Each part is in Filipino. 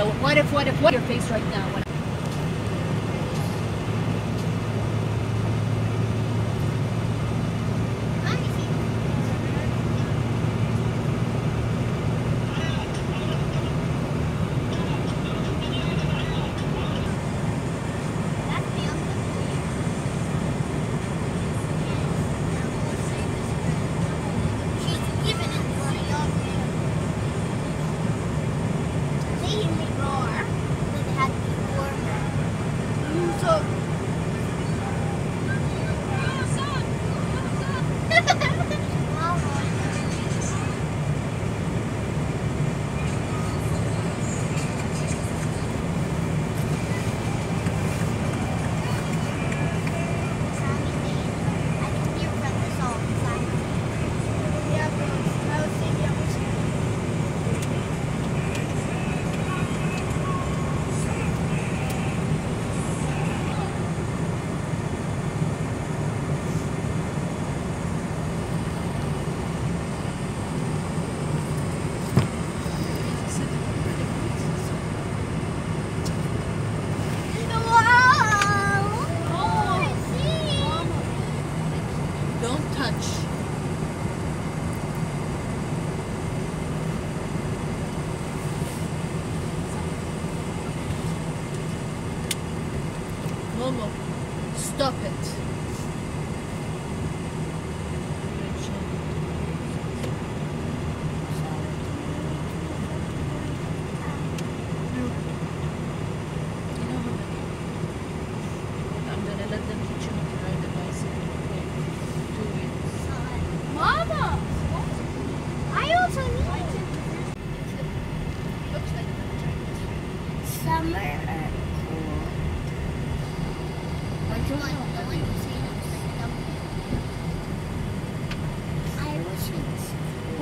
what if, what if, what your face right now.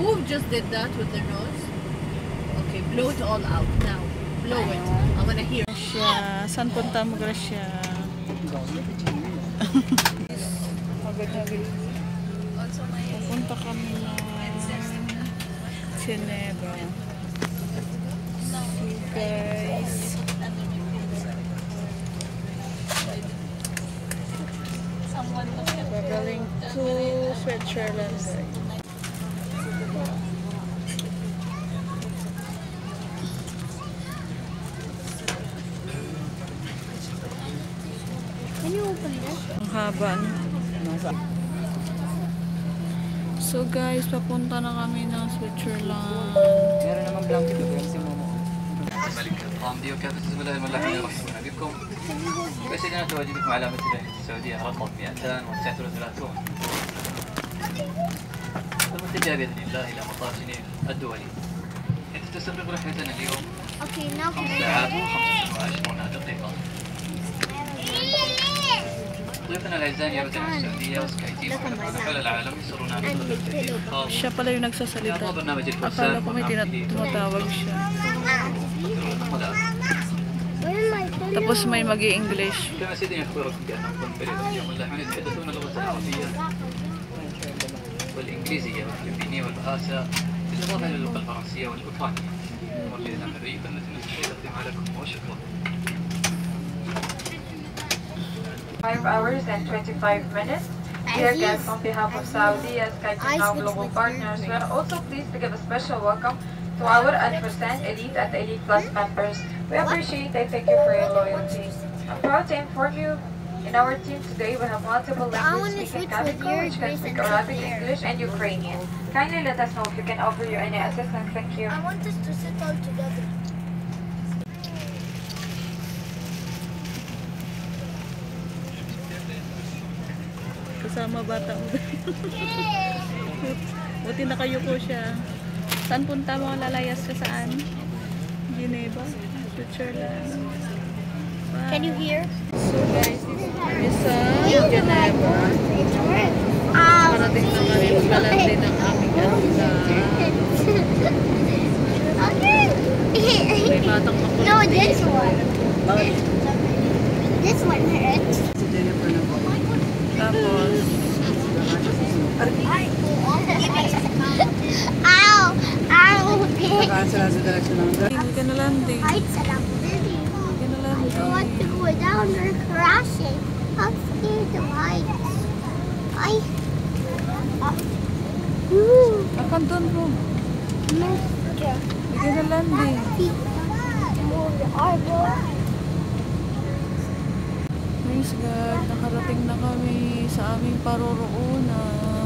Who just did that with their nose? Okay, blow it all out now. Blow it. I wanna hear. Gracia. Saan punta mo, Gracia? Agad-agad. Pupunta kami ng Geneva. See guys. Gagaling to Switzerland. Ang haba, no? So guys, papunta na kami ng Switzerland. Meron namang blanket na kasi mo mo. قامدي وكذا بسم الله الرحمن الرحيم مرحبا بكم بس أنا تواجدكم على متجر السعوديه رقم 239 المتجر باذن الله إلى مطار جنيف الدولي حيث تستغرق رحلتنا اليوم 5 ساعات و 25 دقيقه Siya pala yung nagsasalita. لأعضاء برنامج Akala الفرسان ko may tina- tumatawag siya. والنقلاء Where am I? Tapos may mag english كما سيدنا يخبركم بأنهم فريق اليوم اللاحون يتحدثون اللغة العربية والإنجليزية والفلبينية والبهاسة بالإضافة إلى اللغة الفرنسية والأوكرانية موجودنا حبيبا التي نقدمها لكم وشكرا 5 hours and 25 minutes. Dear guests, on behalf of Saudi as Now Global Partners, we are also pleased to give a special welcome to our Adversant Elite and Elite Plus members. We appreciate and thank you for your loyalty. I'm proud to inform you in our team today we have multiple language speaking Kazakhstan, which can speak Arabic, English, and Ukrainian. Kindly let us know if we can offer you any assistance. Thank you. I want us to sit all together. Kasama bata mo. Buti nakayuko siya. Saan punta mo? Lalayas ka saan? Geneva? Switzerland? Wow. Can you hear? So guys, dito kami sa Geneva. Parating na kami maglalandi ng aming anda. May batang makulit. no, this one. This one hurts. Tapos... Ow! Ow! Nakansala sa direction ng dahil. We can landing. Ay, salamat. We can landing. I don't want to go down or crashing. I'm scared of heights. I... I can't done room. Mister. We can landing. I will. Praise nakarating na kami sa aming paroroonan.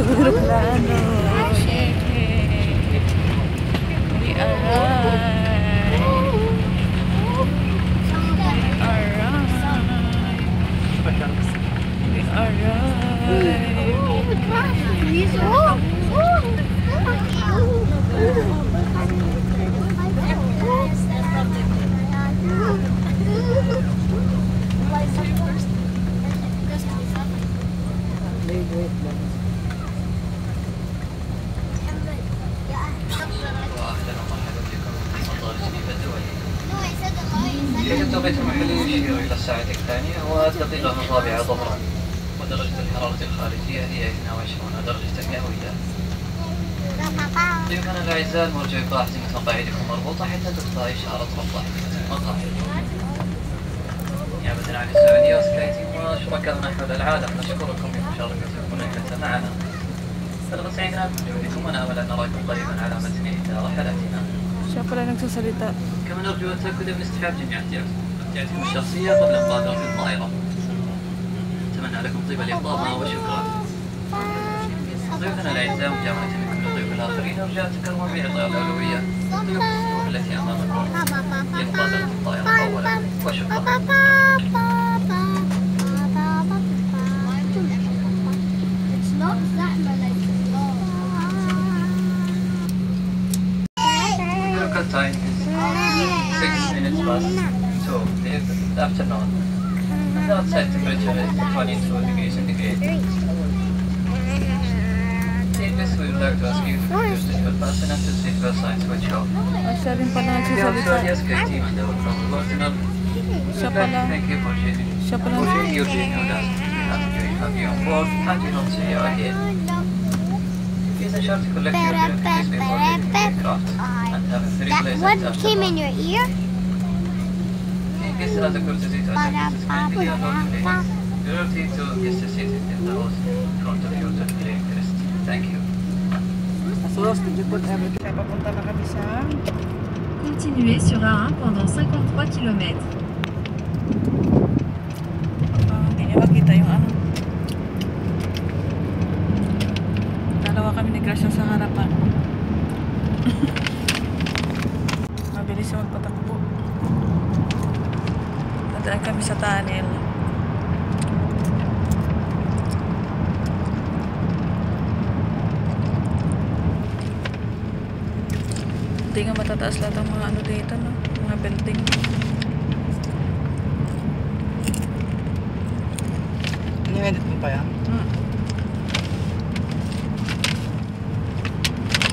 Yo creo que البيت المحلي يشير إلى الساعة الثانية والدقيقة الرابعة ظهرا. ودرجة الحرارة الخارجية هي 22 درجة مئوية ايها الأعزاء نرجع إبقاء حزمة مقاعدكم مربوطة حتى تبقى إشارة رفع المقاعد نيابة عن السعودية وسكايتي وشركائنا حول العالم نشكركم لمشاركتكم الرحلة معنا. بلغ سعينا بوجودكم أن نراكم قريبا على متن إحدى رحلاتنا شكرا لك سليطة كما نرجو التاكد من استيعاب جميع احتياجاتكم الشخصية قبل المغادرة في الطائرة. أتمنى لكم طيب الإقامة وشكرا. ضيوفنا الأعزاء مجاملة من كل الضيوف الآخرين نرجو أن تكرموا بإعطاء الأولوية ضيوف الصفوف التي أمامكم لمغادرة الطائرة أولا وشكرا. Time 6 minutes past 2 in the afternoon. The outside temperature is 22 degrees centigrade. In this, we would like to ask you to use the fasten and to. Ah, siya rin pala The nagsasalita. Australia Sky Team and the World Personal thank you for sharing for your with us. Enjoying having you on board and we hope to see you again. Please ensure to collect your before leaving the aircraft and have a very That one came in your ear? Thank you. Continuez sur A1 pendant 53 km. Dalawa Matataas lahat ang mga ano dito, no? Mga building. Ini-edit mo pa yan? Hmm.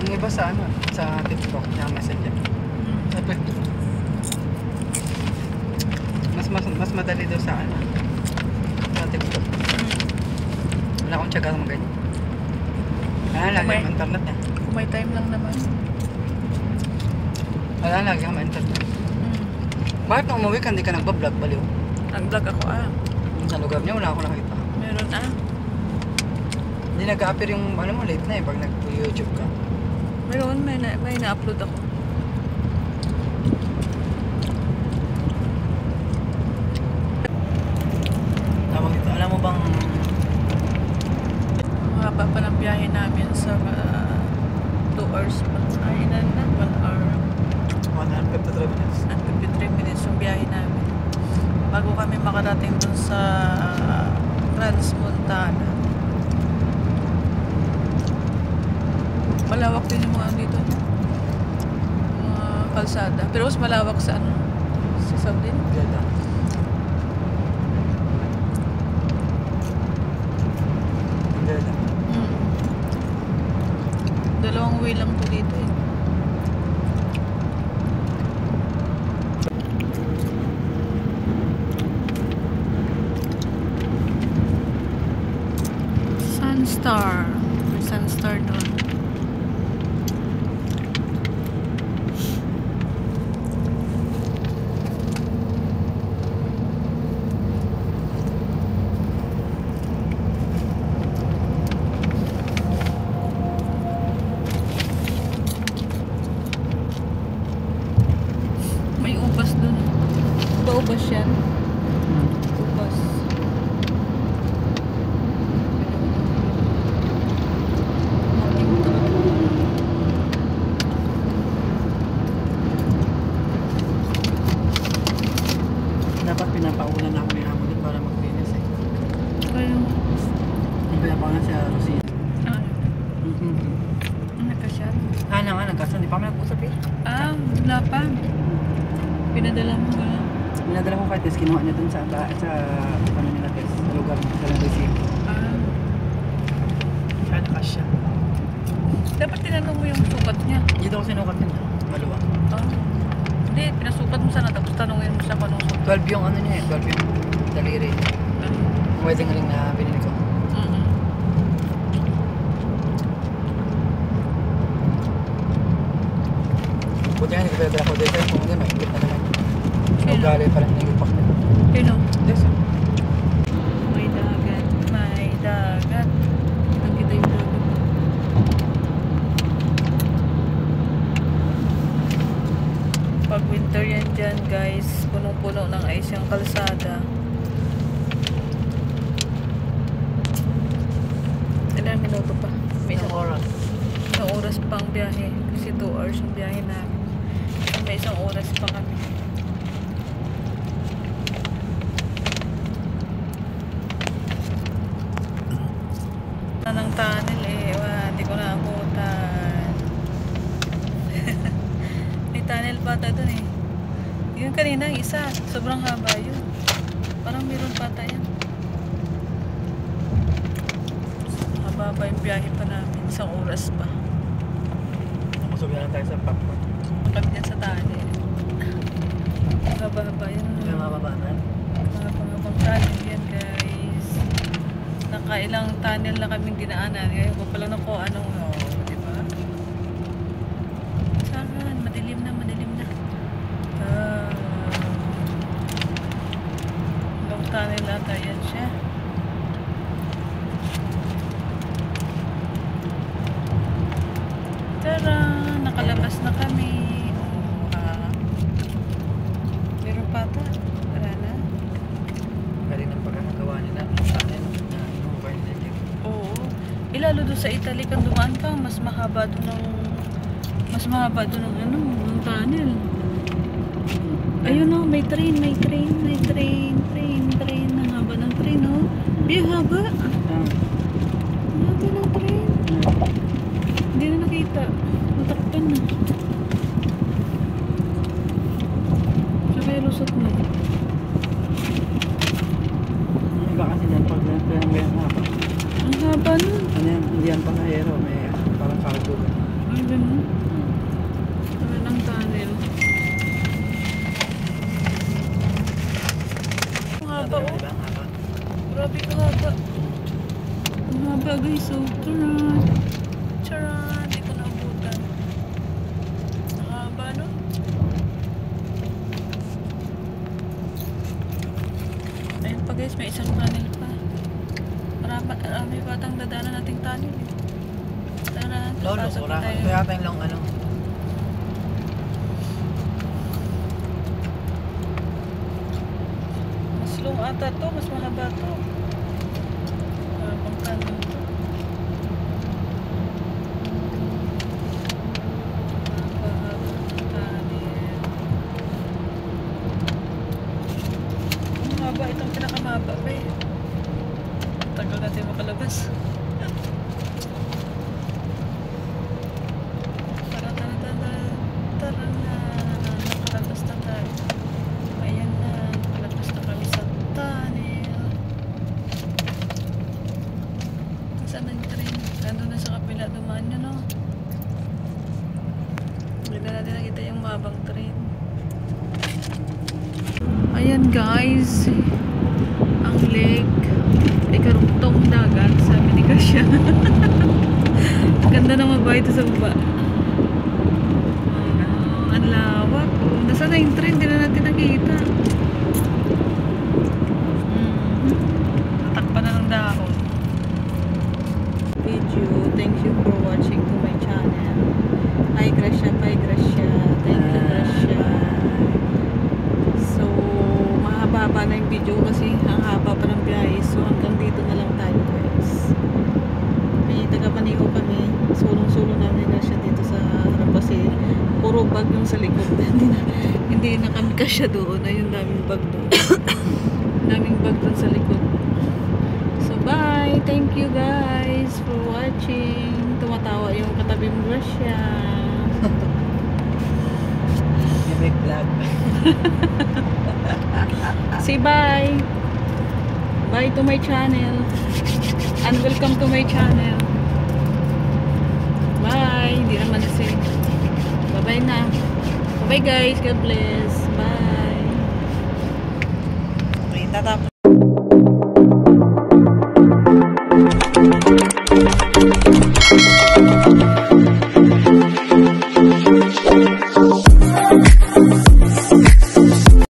Yung iba sa ano, sa TikTok, yung messenger. Sa Facebook. Mas, mas, mas madali daw sa ano, sa TikTok. Wala akong tsaga ng ganyan. Wala lagi May- ang internet niya. Kung may time lang naman. Wala lagi ang internet. Hmm. Bakit nung umuwi ka, hindi ka nagbablog baliw? Nag-vlog ako ah. Sa lugar niya, wala akong nakita. Meron ah. Hindi nag-appear yung ano mo, late na eh, pag nag-YouTube ka. Meron, may na, may na-upload ako. Tawag ito, alam mo bang Mahaba pa ng biyahe namin sa 2 hours pa. Ay, na na, 1 hour 153 minutes? and 53 minutes yung biyahe namin. Bago kami makarating dun sa Crans Montana. Malawak din yung mga ano dito. Mga kalsada. Pero mas malawak sa ano? Sa Saudi. Ganda. 我问她。Sa, ano nila sa lugar sa receive. Ah, Siya nakasya. dapat tinanong mo yung sukat niya. Dito ko sinukat niya. Maluwag. Ah, hindi, pinasukat mo sana tapos tanongin mo siya kung anong sukat. 12 yung ano niya eh, 12 yung daliri. Ano? Wedding ring na binili ko. Buti nga hindi ko ako dito. Kung hindi, maingit na naman. Ugali pa lang nag-ipak na. You know. Listen. Yun kanina, isa. Sobrang haba yun. Parang meron pata yan. Mababa yung biyahe pa namin. Isang oras pa. Masubi lang tayo sa popcorn. Kami dyan sa tunnel. Haba-haba yun. Hindi na mababanan. Mga pangabang tunnel yan guys. Nakailang tunnel na kaming dinaanan. Ngayon ko pala na ko anong oh, di ba? Saan? Madilim na, madilim na. Ah. Long tunnel ata yan siya. Tara! Nakalabas na kami. Ah. Meron pa ata. Wala na. Galing ng pagkakagawa nila. Sa akin, na inuukay nila dyan. Oo. Ilalo doon sa Italy kang dumaan ka, mas mahaba doon ng mas mahaba doon ng ano, ng tunnel. Ayun oh, may train, may train, may train, train, train. Ang haba ng train, oh. Di, haba. Ang haba ng train. Hindi na nakita. Natakpan na. Sa kaya lusot na. Yung iba kasi dyan, pag kaya may hapa. Ang haba nun. Ano yan, hindi yan pangahero, may parang cargo. Ay, ganun. Haba ng tunnel. Ang haba, oh. Diba? Haba. Grabe ka haba. Ang haba guys, so charan. Charan, di ko naabutan. Ang haba no? Ayun pa guys, may isang tunnel pa. Marami, marami pa atang dadaanan nating tunnel eh. Tara, Lolo, pasok wala. tayo. Ito yata yung long ano. Mas long ata to, mas mahaba to. Ah, pang tunnel to. Mahaba ng tunnel. Ang haba, itong pinakamahaba pa eh. tagal natin makalabas. Tara, tara, tara. Tara na. Nakalabas na tayo. Ayan na. Nakalabas na kami sa tunnel. Saan na yung train? Nandun na sa kapila. Dumaan yun, no? Hindi na natin nakita yung mabang train. Ayan guys. Ang lake. Ay karugtong dagat. Sabi ni Kasya. Ganda ng mabahay ito sa baba. Oh, ang lawak. Oh, Nasaan na yung train? Hindi na natin nakita. Mhm. Natakpan na ng dahon. Video. Thank you for watching to my channel. Hi Gracia. Bye Gracia. Thank you Gracia. So, mahaba-haba na yung video kasi ang haba pa ng biyahe. So, hanggang dito na lang tayo guys. May taga-maniho kami. Sulong-sulo namin na siya dito sa harap kasi puro bag yung sa likod. hindi, na, hindi na kami kasya doon. Ayun, daming bag doon. daming bag doon sa likod. So, bye! Thank you guys for watching. Tumatawa yung katabi mo. Yung may vlog. Say bye. Bye to my channel. And welcome to my channel. Bye. Hindi naman na say. Bye-bye na. Bye guys. God bless. Bye. Okay, tatapos.